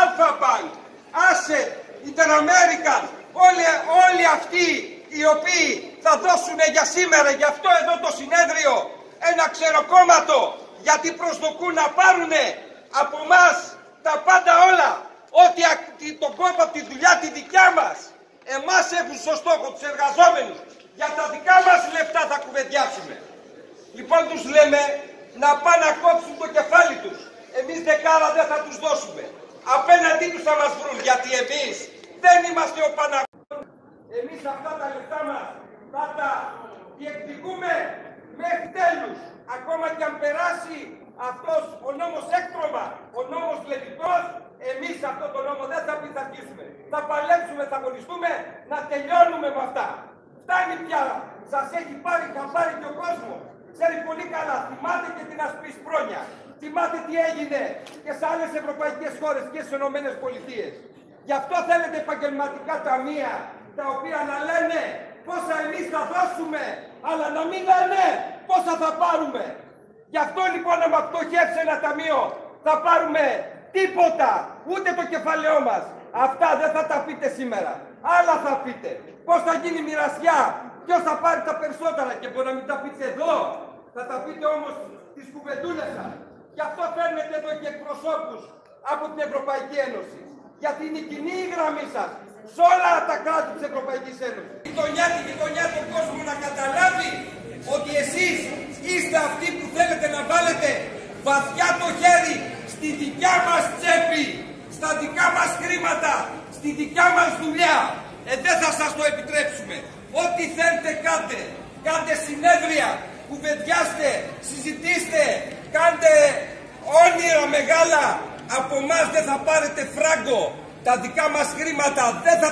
Alpha Bank, Asset, Interamerican, όλοι, όλοι αυτοί οι οποίοι θα δώσουν για σήμερα, για αυτό εδώ το συνέδριο, ένα ξεροκόμματο, γιατί προσδοκούν να πάρουν από μας τα πάντα όλα, ότι τον κόπο από τη δουλειά τη δικιά μας, εμάς έχουν στο στόχο τους εργαζόμενους, για τα δικά μας λεφτά θα κουβεντιάσουμε. Λοιπόν τους λέμε να πάνε να κόψουν το κεφάλι τους. Εμείς δεκάρα δεν θα τους δώσουμε. Απέναντί τους θα μας βρουν, γιατί εμείς δεν είμαστε ο Παναγός. Εμείς αυτά τα λεφτά μας θα τα διεκδικούμε μέχρι τέλους. Ακόμα και αν περάσει αυτός ο νόμος έκτρωμα, ο νόμος λεβιτός, εμείς αυτό το νόμο δεν θα πειθαρχήσουμε. Θα παλέψουμε, θα αγωνιστούμε, να τελειώνουμε με αυτά. Φτάνει πια. Σας έχει πάρει χαμπάρι και ο κόσμος. Ξέρει πολύ καλά. Θυμάται και την ασπρή πρόνια. Θυμάται τι έγινε και σε άλλες ευρωπαϊκές χώρες και στις Ηνωμένες Πολιτείες. Γι' αυτό θέλετε επαγγελματικά ταμεία τα οποία να λένε πόσα εμείς θα δώσουμε, αλλά να μην λένε πόσα θα πάρουμε. Γι' αυτό λοιπόν να με πτωχεύσει ένα ταμείο θα πάρουμε τίποτα, ούτε το κεφαλαιό μας. Αυτά δεν θα τα πείτε σήμερα. Άλλα θα πείτε. Πώς θα γίνει μοιρασιά, ποιος θα πάρει τα περισσότερα και μπορεί να μην τα πείτε εδώ. Θα τα πείτε όμως τις κουβεντούλες σας. Γι' αυτό φέρνετε εδώ και εκπροσώπους από την Ευρωπαϊκή Ένωση. Γιατί είναι η κοινή η γραμμή σας σε όλα τα κράτη της Ευρωπαϊκής Ένωσης. Η γειτονιά τη γειτονιά του κόσμου να καταλάβει ότι εσείς είστε αυτοί που θέλετε να βάλετε βαθιά το χέρι στη δικιά μας τσέπη, στα δικά μας χρήματα, στη δικιά μας δουλειά. Ε, δεν θα σας το επιτρέψουμε. Ό,τι θέλετε κάντε. Κάντε συνέδρια, κουβεντιάστε, συζητήστε, κάντε όνειρα μεγάλα. Από εμάς δεν θα πάρετε φράγκο. Τα δικά μας χρήματα δεν θα